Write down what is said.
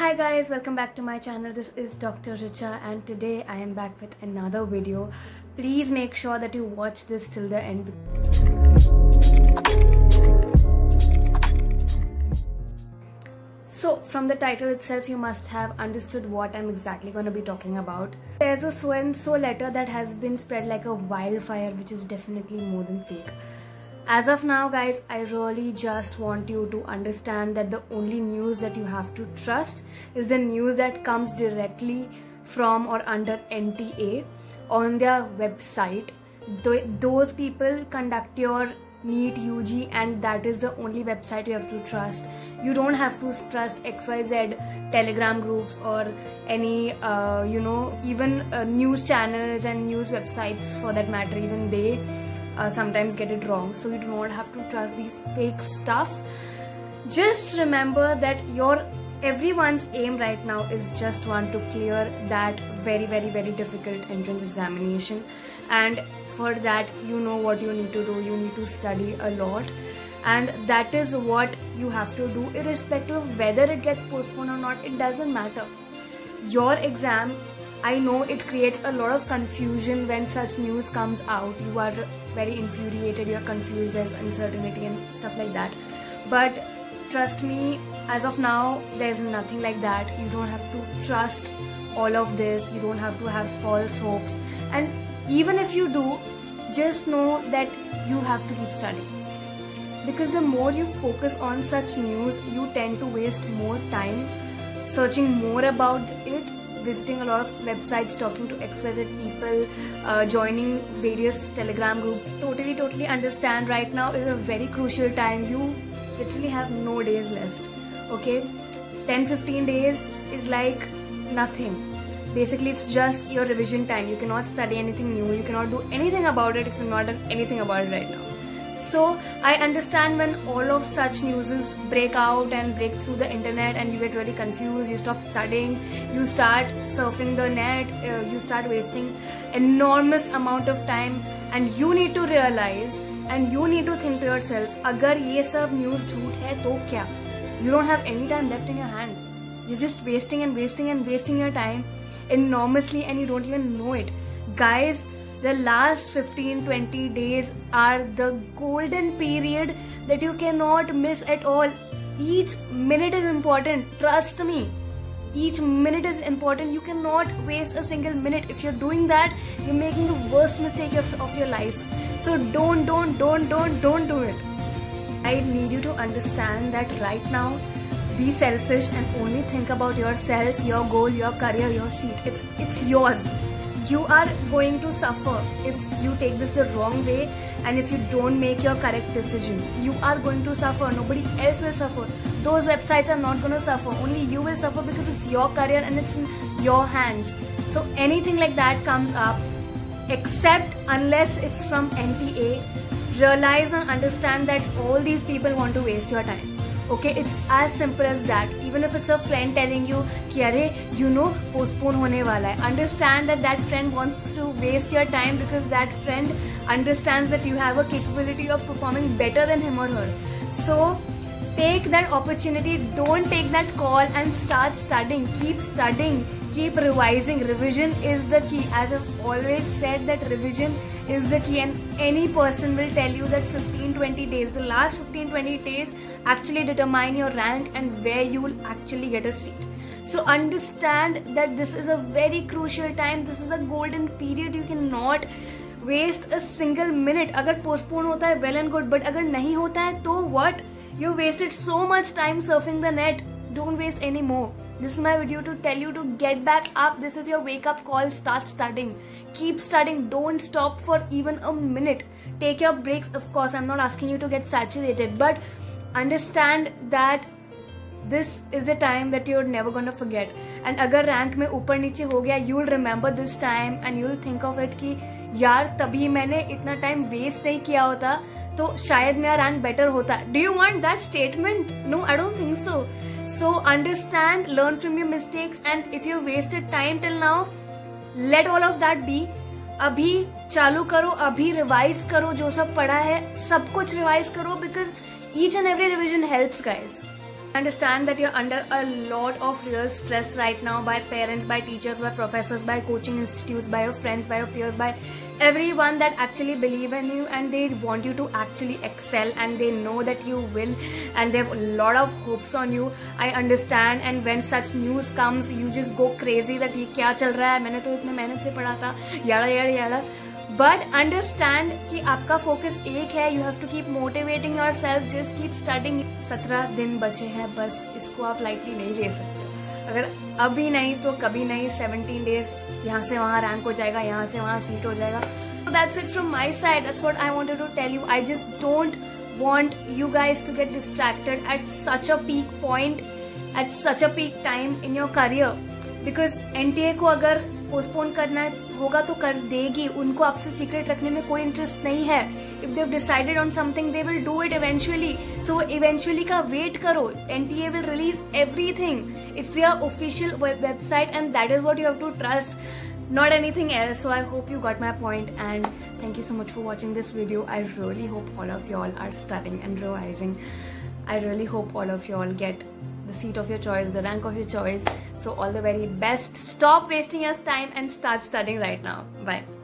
Hi guys, welcome back to my channel. This is Dr. Richa and today I am back with another video. Please make sure that you watch this till the end. So from the title itself you must have understood what I'm exactly going to be talking about. There's a so and so letter that has been spread like a wildfire which is definitely more than fake. As of now guys, I really just want you to understand that the only news that you have to trust is the news that comes directly from or under NTA on their website. Those people conduct your NEET UG and that is the only website you have to trust. You don't have to trust XYZ telegram groups or any uh, you know even uh, news channels and news websites for that matter even they uh, sometimes get it wrong. So you do not have to trust these fake stuff. Just remember that your everyone's aim right now is just one to clear that very very very difficult entrance examination. And for that you know what you need to do. You need to study a lot. And that is what you have to do irrespective of whether it gets postponed or not. It doesn't matter. Your exam i know it creates a lot of confusion when such news comes out. You are very infuriated you're confused there's uncertainty and stuff like that. But trust me as of now there's nothing like that. You don't have to trust all of this. You don't have to have false hopes. And even if you do just know that you have to keep studying. Because the more you focus on such news you tend to waste more time searching more about it visiting a lot of websites talking to xyz people uh, joining various telegram groups totally totally understand right now is a very crucial time. You literally have no days left okay? 10 15 days is like nothing. Basically it's just your revision time. You cannot study anything new. You cannot do anything about it if you're not done anything about it right now so i understand when all of such news break out and break through the internet and you get really confused you stop studying you start surfing the net uh, you start wasting enormous amount of time and you need to realize and you need to think to yourself agar ye sab news jhoot hai to kya you don't have any time left in your hand you're just wasting and wasting and wasting your time enormously and you don't even know it. Guys, the last 15 20 days are the golden period that you cannot miss at all. Each minute is important, trust me. Each minute is important. You cannot waste a single minute. If you're doing that, you're making the worst mistake of, of your life. So don't, don't, don't, don't, don't do it. I need you to understand that right now be selfish and only think about yourself, your goal, your career, your seat. It's, it's yours. You are going to suffer if you take this the wrong way and if you don't make your correct decision. You are going to suffer. Nobody else will suffer. Those websites are not going to suffer. Only you will suffer because it's your career and it's in your hands. So anything like that comes up, except unless it's from NTA, realize and understand that all these people want to waste your time okay it's as simple as that. Even if it's a friend telling you ki are you know postpone hone wala hai. Understand that that friend wants to waste your time because that friend understands that you have a capability of performing better than him or her. So take that opportunity. Don't take that call and start studying. Keep studying. Keep revising. Revision is the key. As i've always said that revision is the key. And any person will tell you that 15 20 days the last 15 20 days actually determine your rank and where you will actually get a seat so understand that this is a very crucial time this is a golden period you cannot waste a single minute अगर postpone होता है well and good but अगर नहीं होता है तो what you wasted so much time surfing the net don't waste any more this is my video to tell you to get back up this is your wake up call start studying keep studying don't stop for even a minute take your breaks of course i'm not asking you to get saturated but understand that this is the time that you're never going to forget. And अगर rank में ऊपर नीचे हो गया you will remember this time and you will think of it कि, यार, तभी मैंने इतना टाइम वेस्ट नहीं किया होता तो शायद मेरा रैंक बेटर होता. Do you want that statement no I don't think so so understand learn from your mistakes and if you wasted time till now let all of that be अभी चालू करो, अभी रिवाइज करो जो सब पढ़ा है, सब कुछ रिवाइज करो because each and every revision helps guys understand that you're under a lot of real stress right now by parents, by teachers, by professors, by coaching institutes, by your friends, by your peers, by everyone that actually believe in you and they want you to actually excel and they know that you will and they have a lot of hopes on you i understand and when such news comes you just go crazy that ye kya chal raha hai maine to itne mehnat se padha tha yada yada yada but understand कि आपका focus एक है you have to keep motivating yourself just keep starting सत्रह दिन बचे हैं बस इसको आप लाइटली नहीं ले सकते अगर अभी नहीं तो कभी नहीं सेवनटीन डेज़ यहाँ से वहाँ रैंक हो जाएगा यहाँ से वहाँ सीट हो जाएगा So that's it from my side. That's what I wanted to tell you. I just don't want you guys to get distracted at such a peak point, at such a peak time in your career. Because NTA को अगर postpone करना होगा तो कर देगी। उनको आपसे secret रखने में कोई इंटरेस्ट नहीं है। If they've decided on something they will do it eventually so eventually का वेट करो। NTA will release everything its your official website and that is what you have to trust not anything else so I hope you got my point and thank you so much for watching this video I really hope all of you all are starting and realizing I really hope all of you all get the seat of your choice the rank of your choice. So all the very best. Stop wasting your time and start studying right now. Bye